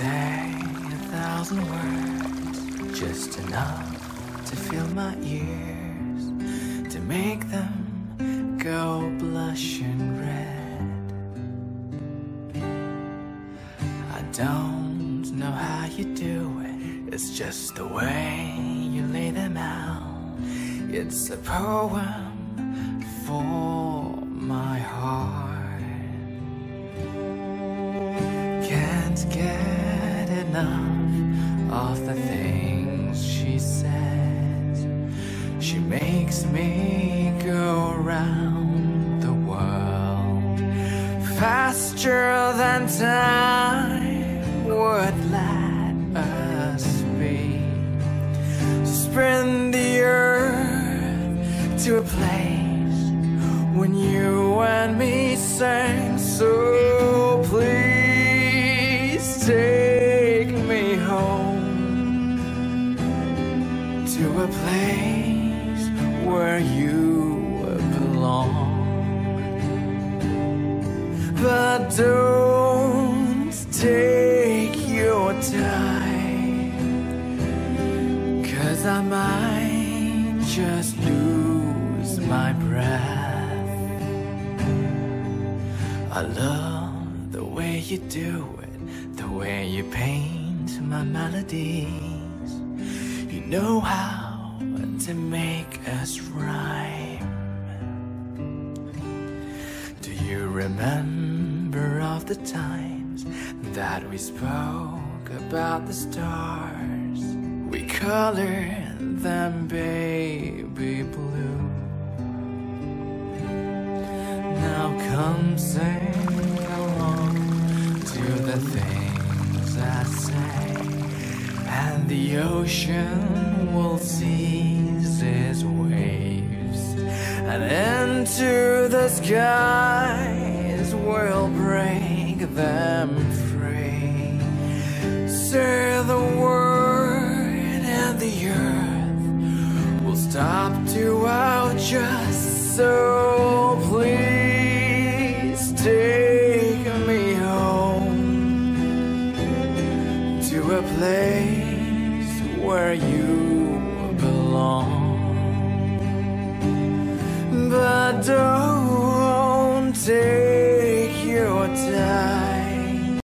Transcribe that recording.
thousand words, just enough to fill my ears, to make them go blushing red. I don't know how you do it, it's just the way you lay them out. It's a poem for my heart. Enough of the things she says. She makes me go round the world faster than time would let us be. Sprint the earth to a place when you and me sang. So to a place where you belong. But don't take your time, cause I might just lose my breath. I love the way you do it, the way you paint my melodies. Know how to make us rhyme. Do you remember of the times that we spoke about the stars? We colored them baby blue. Now come sing along to the things I say, and the ocean will seize its waves, and into the skies will break them free. Say the word, and the earth will stop to adjust. So where you belong. But don't take.